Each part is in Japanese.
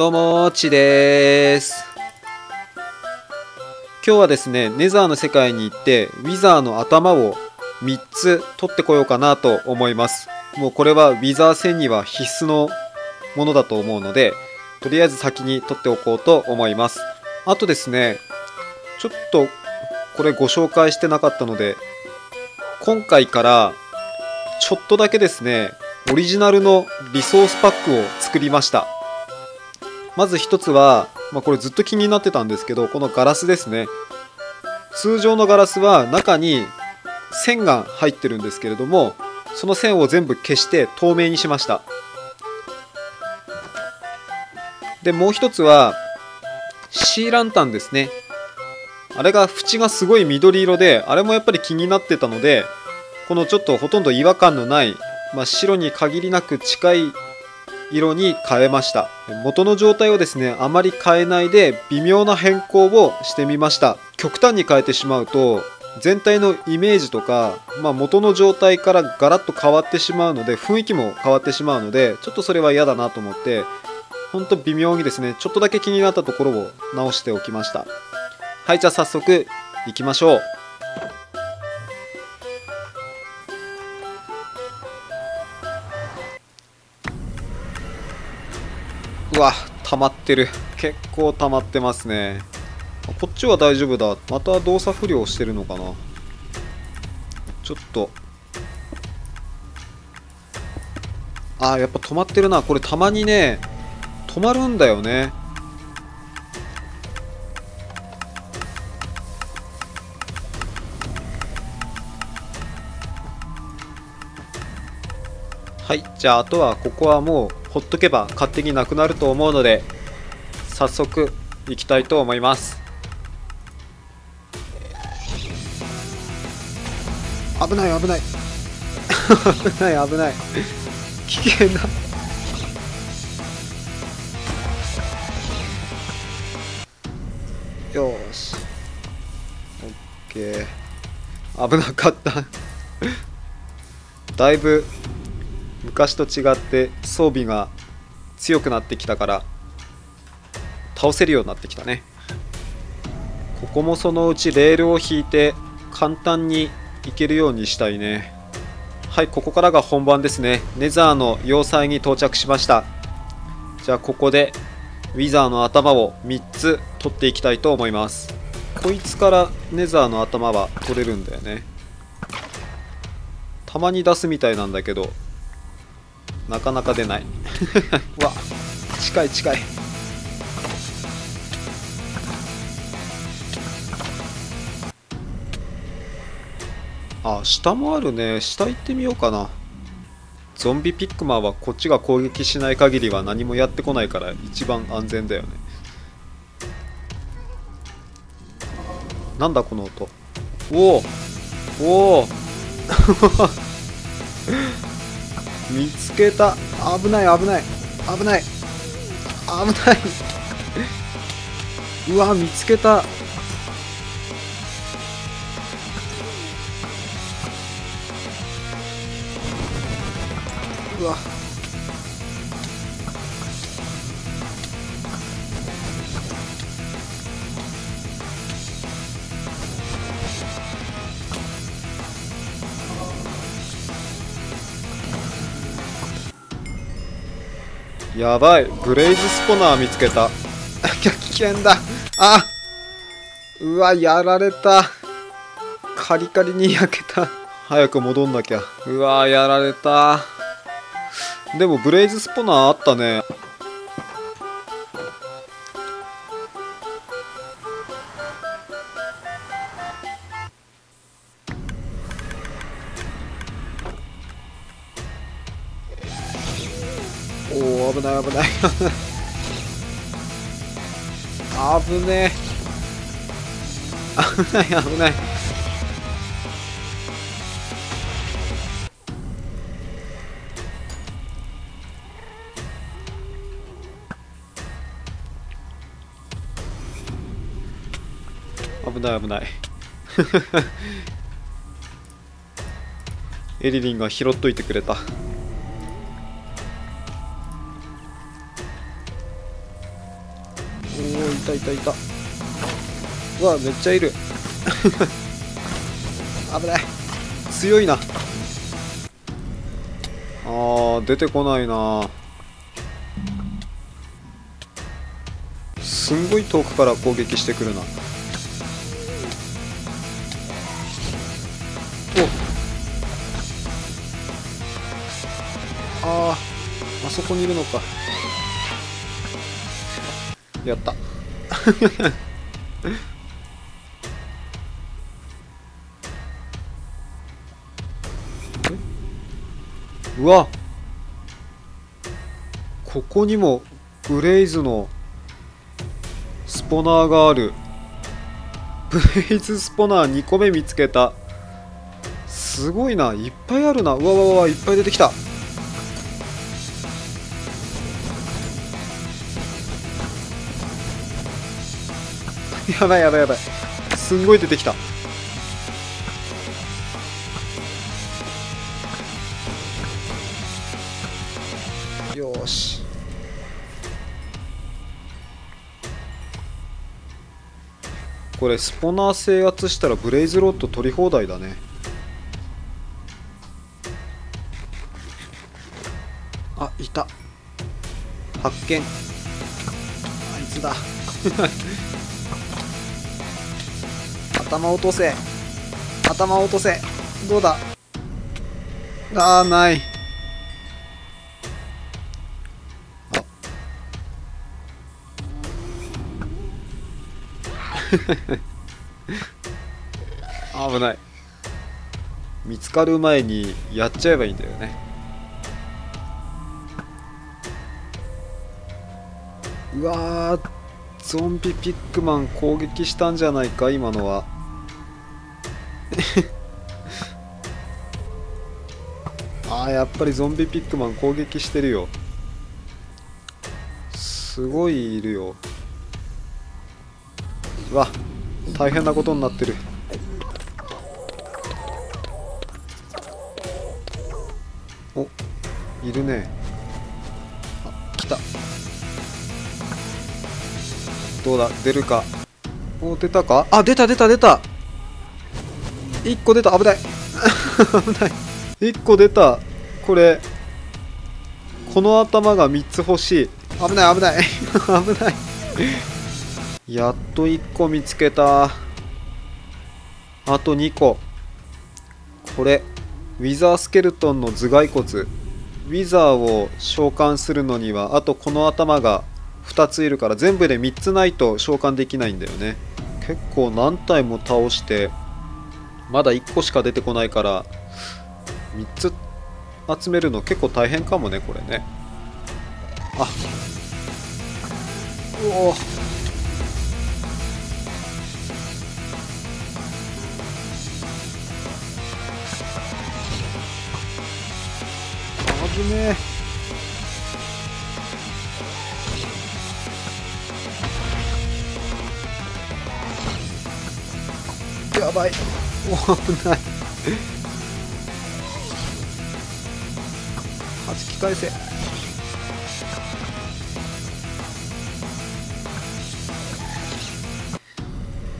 どうもちです。今日はですねネザーの世界に行ってウィザーの頭を3つ取ってこようかなと思います。もうこれはウィザー戦には必須のものだと思うのでとりあえず先に取っておこうと思います。あとですねちょっとこれご紹介してなかったので今回からちょっとだけですねオリジナルのリソースパックを作りました。まず一つは、まあ、これずっと気になってたんですけどこのガラスですね。通常のガラスは中に線が入ってるんですけれどもその線を全部消して透明にしました。でもう一つはシーランタンですね。あれが縁がすごい緑色であれもやっぱり気になってたのでこのちょっとほとんど違和感のない、まあ、白に限りなく近い色に変えました。元の状態をですねあまり変えないで微妙な変更をしてみました。極端に変えてしまうと全体のイメージとか、まあ、元の状態からガラッと変わってしまうので雰囲気も変わってしまうのでちょっとそれは嫌だなと思ってほんと微妙にですねちょっとだけ気になったところを直しておきました。はいじゃあ早速いきましょう。うわ溜まってる。結構溜まってますね。こっちは大丈夫だ。また動作不良してるのかな。ちょっと。あーやっぱ止まってるな。これたまにね止まるんだよね。はい。じゃああとはここはもうほっとけば勝手になくなると思うので早速いきたいと思います。危ない危ない。危ない危ない。危険だ。よーし。オッケー。危なかった。だいぶ昔と違って装備が強くなってきたから倒せるようになってきたね。ここもそのうちレールを引いて簡単に行けるようにしたいね。はいここからが本番ですね。ネザーの要塞に到着しました。じゃあここでウィザーの頭を3つ取っていきたいと思います。こいつからネザーの頭は取れるんだよね。たまに出すみたいなんだけどなかなか出ない。う わ近い近い。あ下もあるね。下行ってみようかな。ゾンビピックマーはこっちが攻撃しない限りは何もやってこないから一番安全だよね。なんだこの音？おおおお見つけた。危ない危ない。危ない。危ない。うわ見つけた。うわ。やばい。ブレイズスポナー見つけた。危険だ。あうわやられた。カリカリに焼けた。早く戻んなきゃ。うわやられた。でもブレイズスポナーあったね。危ない危ない危ねえ。危ない危ない。危ない危ない。エリリンが拾っといてくれた。たいたいた。うわめっちゃいる。危ない。強いな。あー出てこないな。すんごい遠くから攻撃してくるな。お。あーあそこにいるのか。やった。うわ。ここにもグレイズのスポナーがある。ブレイズスポナー2個目見つけた。すごいな。いっぱいあるな。うわわわいっぱい出てきた。やばいやばいやばい。すんごい出てきた。よし。これスポナー制圧したらブレイズロッド取り放題だね。あいた。発見。あいつだ。頭落とせ。頭落とせ。どうだ？あーない。あ。危ない。見つかる前にやっちゃえばいいんだよね。うわゾンビピックマン攻撃したんじゃないか今のは。あーやっぱりゾンビピックマン攻撃してるよ。すごいいるよ。うわ大変なことになってる。おいるね。あ来た。どうだ？出るか？お出たか？あ出た出た出た。1個出た 危ない。危ない。1個出た。これこの頭が3つ欲しい。危ない危ない。危ない。やっと1個見つけた。あと2個。これウィザースケルトンの頭蓋骨。ウィザーを召喚するのにはあとこの頭が2ついるから全部で3つないと召喚できないんだよね。結構何体も倒してまだ1個しか出てこないから3つ集めるの結構大変かもねこれね。あ。うお。危ねえ。やばい。危ない。はじき返せ。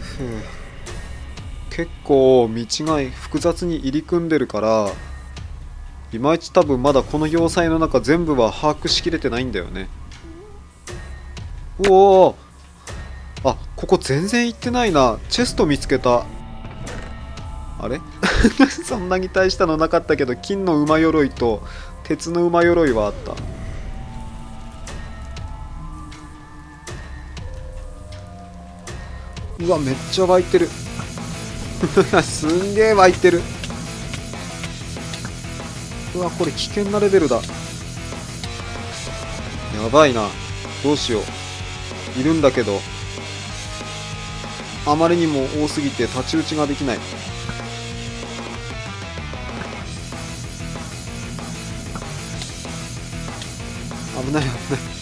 ふう。結構道が複雑に入り組んでるからいまいち多分まだこの要塞の中全部は把握しきれてないんだよね。おお。あここ全然行ってないな。チェスト見つけた。あれ？そんなに大したのなかったけど金の馬鎧と鉄の馬鎧はあった。うわめっちゃ湧いてる。すんげえ湧いてる。うわこれ危険なレベルだ。やばいな。どうしよう。いるんだけどあまりにも多すぎて太刀打ちができない。危ない危ない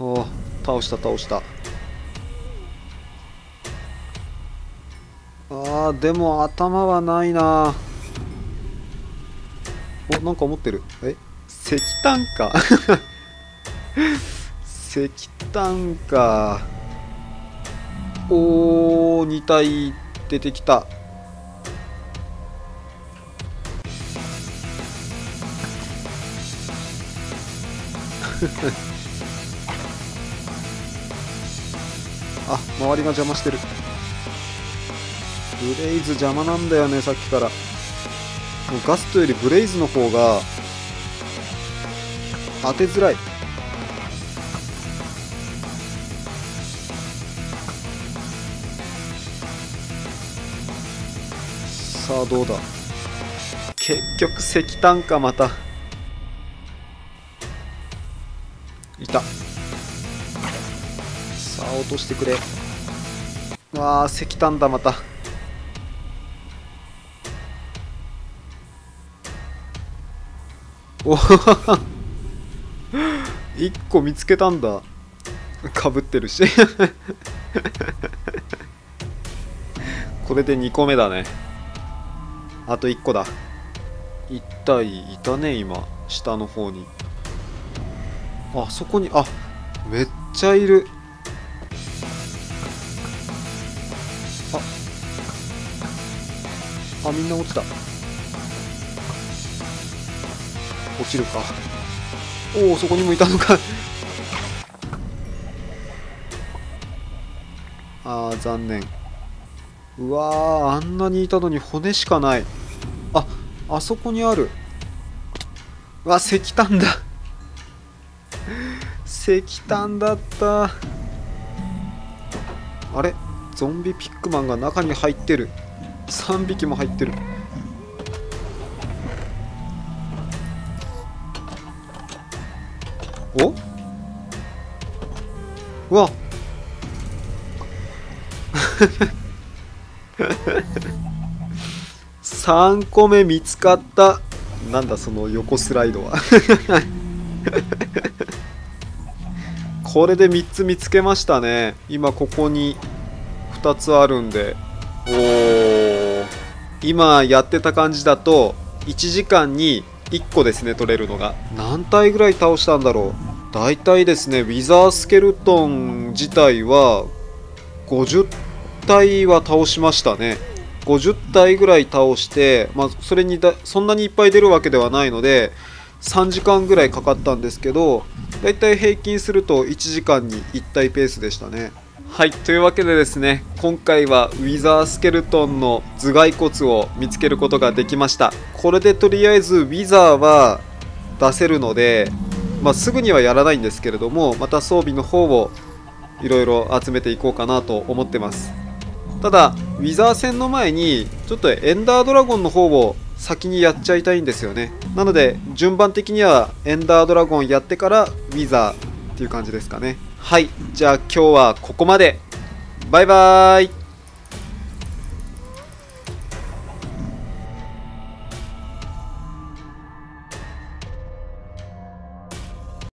おお倒した倒した。あでも頭はないな。おなんか持ってる。え？石炭か。石炭か。おー2体出てきた。あ周りが邪魔してる。ブレイズ邪魔なんだよねさっきから。ガストよりブレイズの方が当てづらい。さあどうだ？結局石炭かまた。いた。さあ落としてくれ。わあ石炭だまた。お1個見つけたんだ。かぶってるし。これで2個目だね。あと1個だ。1体いたね今。下の方に。あそこに。あめっちゃいる。あ。あみんな落ちた。落ちるか。おおそこにもいたのか。あー残念。うわーあんなにいたのに骨しかない。ああそこにある。わ石炭だ。石炭だった。あれ？ゾンビピックマンが中に入ってる。3匹も入ってる。お？うわ。3個目見つかった。なんだその横スライドは。これで3つ見つけましたね。今ここに2つあるんで。おー。今やってた感じだと1時間に1個ですね取れるのが。何体ぐらい倒したんだろう。大体ですねウィザースケルトン自体は50体は倒しましたね。50体ぐらい倒して、まあ、それにだそんなにいっぱい出るわけではないので3時間ぐらいかかったんですけどだいたい平均すると1時間に1体ペースでしたね。はいというわけでですね今回はウィザースケルトンの頭蓋骨を見つけることができました。これでとりあえずウィザーは出せるので、まあ、すぐにはやらないんですけれどもまた装備の方をいろいろ集めていこうかなと思ってます。ただウィザー戦の前にちょっとエンダードラゴンの方を先にやっちゃいたいんですよね。なので順番的にはエンダードラゴンやってからウィザーっていう感じですかね。はいじゃあ今日はここまで。バイバーイ。